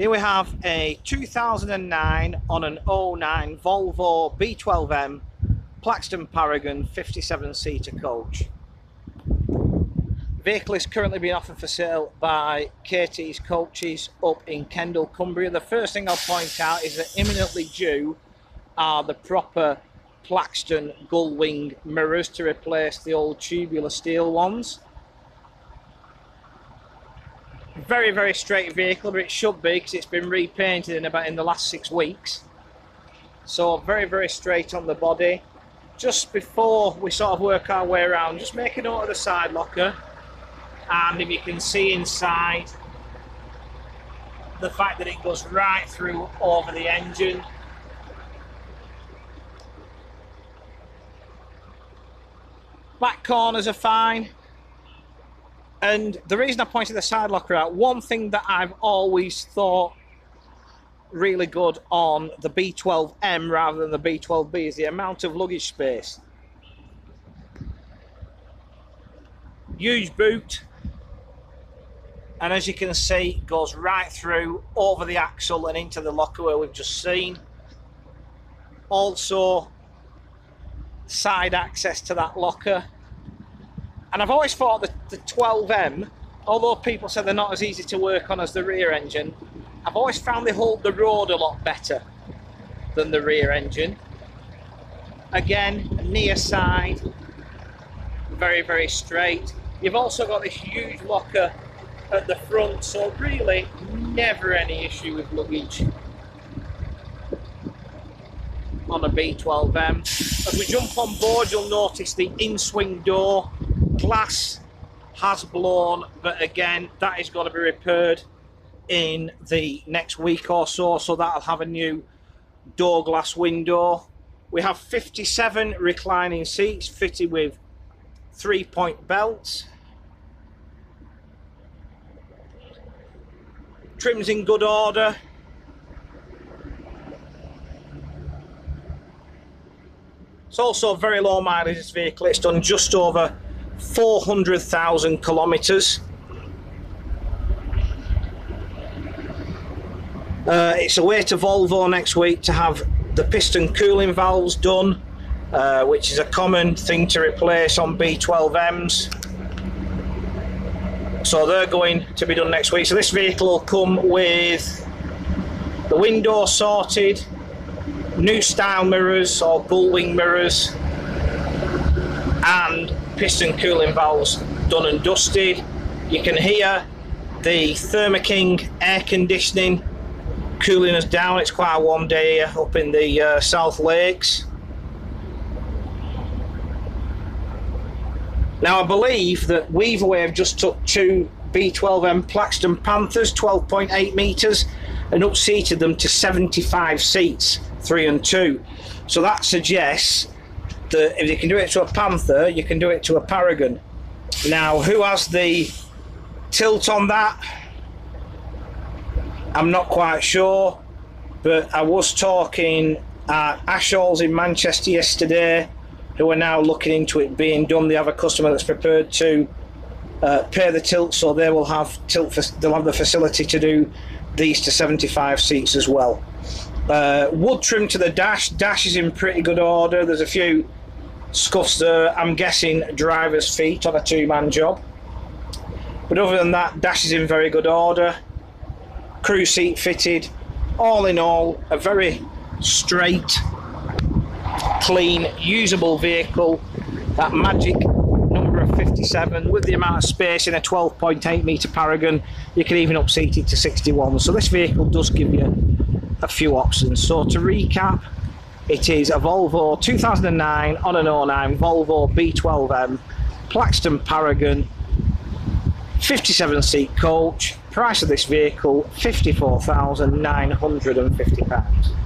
Here we have a 2009 on an 09 Volvo B12M Plaxton Paragon 57 seater coach. Vehicle is currently being offered for sale by KT's Coaches up in Kendal, Cumbria. The first thing I'll point out is that imminently due are the proper Plaxton gull wing mirrors to replace the old tubular steel ones. Very, very straight vehicle, but it should be because it's been repainted in about in the last six weeks. So very, very straight on the body. Just before we sort of work our way around, just make a note of the side locker. And if you can see inside, the fact that it goes right through over the engine. Back corners are fine. And the reason I pointed the side locker out, one thing that I've always thought really good on the B12M rather than the B12B is the amount of luggage space. Huge boot, and as you can see, goes right through over the axle and into the locker where we've just seen. Also, side access to that locker and I've always thought that the 12M, although people say they're not as easy to work on as the rear engine, I've always found they hold the road a lot better than the rear engine. Again, near side, very, very straight. You've also got this huge locker at the front, so really never any issue with luggage on a B12M. As we jump on board, you'll notice the in-swing door glass has blown, but again, that is going to be repaired in the next week or so, so that'll have a new door glass window. We have 57 reclining seats fitted with three point belts. Trim's in good order. It's also very low mileage this vehicle. It's done just over 400,000 kilometres. Uh, it's away to Volvo next week to have the piston cooling valves done, uh, which is a common thing to replace on B12Ms. So they're going to be done next week. So this vehicle will come with the window sorted, new style mirrors or gullwing mirrors, and piston cooling valves done and dusted. You can hear the Thermo King air conditioning cooling us down. It's quite a warm day here up in the uh, South Lakes. Now I believe that Weavaway have just took two B12M Plaxton Panthers, 12.8 metres, and upseated them to 75 seats, three and two. So that suggests that if you can do it to a Panther, you can do it to a Paragon. Now, who has the tilt on that? I'm not quite sure, but I was talking at Ashall's in Manchester yesterday, who are now looking into it being done. They have a customer that's prepared to uh, pay the tilt, so they will have tilt. They'll have the facility to do these to 75 seats as well. Uh, wood trim to the dash. Dash is in pretty good order. There's a few scuffs there. I'm guessing driver's feet on a two-man job. But other than that, dash is in very good order. Crew seat fitted. All in all, a very straight, clean, usable vehicle. That magic number of 57 with the amount of space in a 12.8 metre Paragon, you can even upseat it to 61. So this vehicle does give you a few options. So to recap, it is a Volvo 2009 on an 09 Volvo B12M Plaxton Paragon 57 seat coach. Price of this vehicle £54,950.